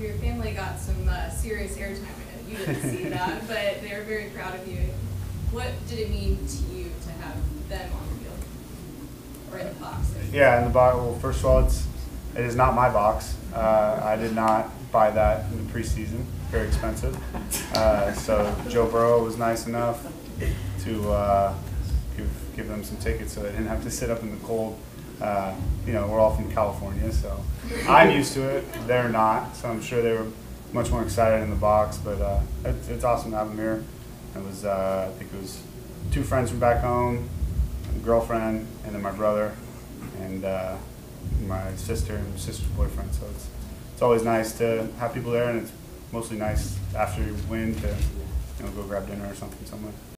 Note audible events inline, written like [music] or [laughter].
your family got some uh, serious airtime. I know you didn't see [laughs] that, but they were very proud of you. What did it mean to you to have them on the field or in the box? Yeah, in the box. Well, first of all, it's it is not my box. Uh, I did not buy that in the preseason. Very expensive. Uh, so Joe Burrow was nice enough to uh, give give them some tickets so they didn't have to sit up in the cold. Uh, you know, we're all from California, so I'm used to it. They're not, so I'm sure they were much more excited in the box. But uh, it's, it's awesome to have them here. It was, uh, I think it was two friends from back home, girlfriend, and then my brother, and uh, my sister and sister's boyfriend. So it's it's always nice to have people there, and it's mostly nice after you win to you know go grab dinner or something somewhere.